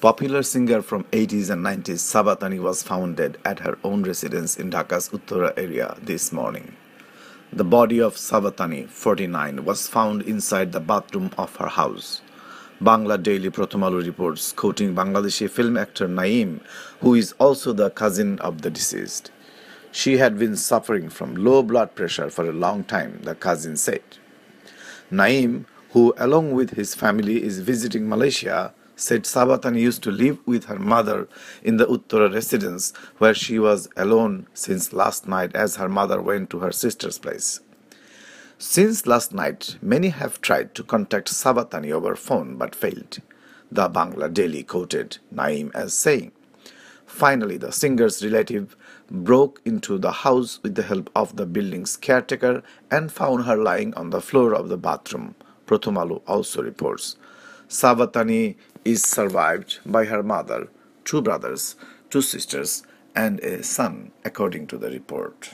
Popular singer from 80s and 90s, Sabatani was found dead at her own residence in Dhaka's Uttara area this morning. The body of Sabatani, 49, was found inside the bathroom of her house. Bangla Daily Prothom Alo reports, quoting Bangladeshi film actor Naeem, who is also the cousin of the deceased. She had been suffering from low blood pressure for a long time, the cousin said. Naeem, who along with his family is visiting Malaysia, said Sabatani used to live with her mother in the Uttara residence where she was alone since last night as her mother went to her sister's place. Since last night, many have tried to contact Sabatani over phone but failed. The Bangla Daily quoted Naim as saying, Finally, the singer's relative broke into the house with the help of the building's caretaker and found her lying on the floor of the bathroom. Prothom Alo also reports. Sabatani is survived by her mother, two brothers, two sisters, and a son, according to the report.